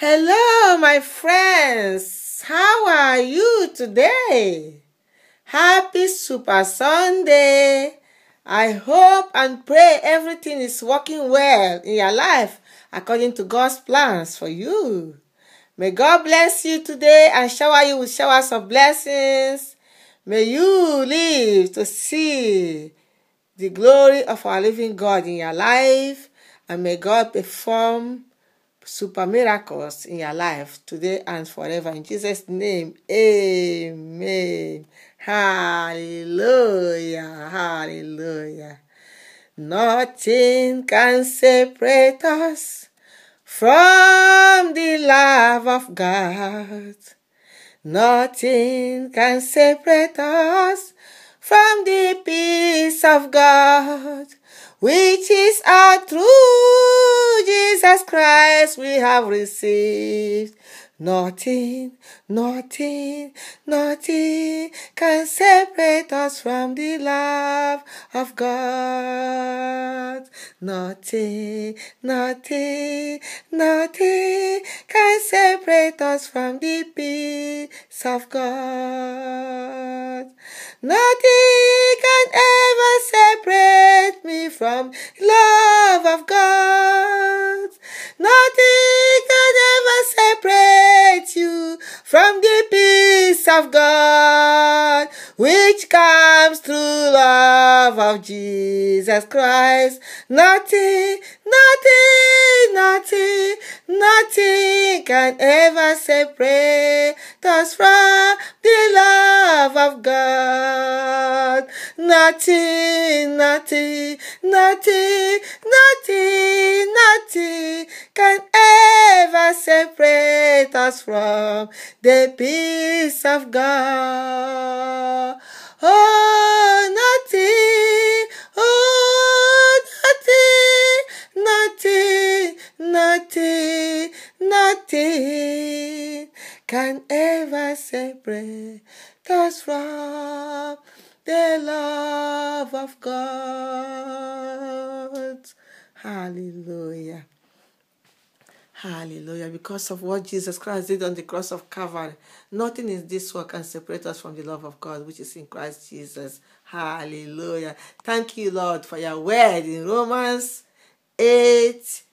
Hello, my friends. How are you today? Happy Super Sunday. I hope and pray everything is working well in your life according to God's plans for you. May God bless you today and shower you with showers of blessings. May you live to see the glory of our living God in your life and may God perform super miracles in your life today and forever. In Jesus' name, amen. Hallelujah. Hallelujah. Nothing can separate us from the love of God. Nothing can separate us from the peace of God which is our true Jesus Christ we have received. Nothing, nothing, nothing can separate us from the love of God. Nothing, nothing, nothing can separate us from the peace of God. Nothing can ever separate me from love of God. Of God, which comes through love of Jesus Christ. Nothing, nothing, nothing, nothing can ever separate us from the love of God. Nothing, nothing, nothing, nothing, nothing can ever separate us from the peace of God. Oh, nothing, oh, nothing, nothing, nothing, nothing can ever separate us from the love of God. Hallelujah. Hallelujah. Because of what Jesus Christ did on the cross of Calvary, nothing in this world can separate us from the love of God, which is in Christ Jesus. Hallelujah. Thank you, Lord, for your word in Romans 8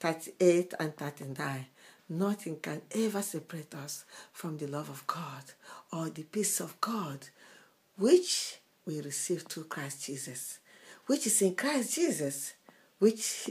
38 and 39. Nothing can ever separate us from the love of God or the peace of God, which we receive through Christ Jesus, which is in Christ Jesus, which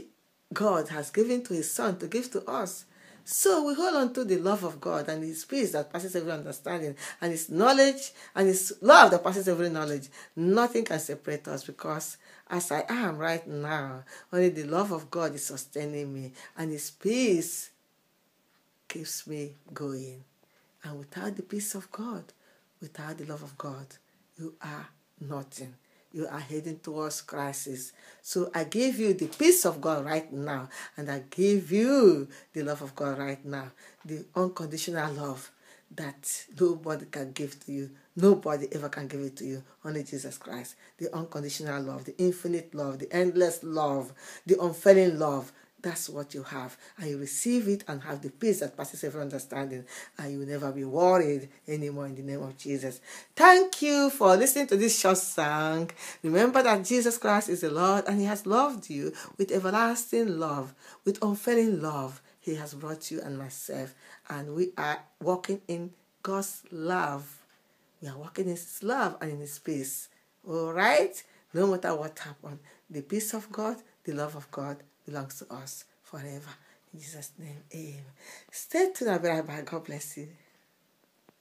God has given to his son to give to us. So we hold on to the love of God and his peace that passes every understanding and his knowledge and his love that passes every knowledge. Nothing can separate us because as I am right now, only the love of God is sustaining me and his peace keeps me going. And without the peace of God, without the love of God, you are nothing you are heading towards crisis. So I give you the peace of God right now, and I give you the love of God right now, the unconditional love that nobody can give to you. Nobody ever can give it to you. Only Jesus Christ. The unconditional love, the infinite love, the endless love, the unfailing love that's what you have. And you receive it and have the peace that passes every understanding. And you will never be worried anymore in the name of Jesus. Thank you for listening to this short song. Remember that Jesus Christ is the Lord and He has loved you with everlasting love, with unfailing love. He has brought you and myself. And we are walking in God's love. We are walking in His love and in His peace. All right? No matter what happens, the peace of God, the love of God belongs to us forever. In Jesus' name, amen. Stay tuned. I'll be right back. God bless you.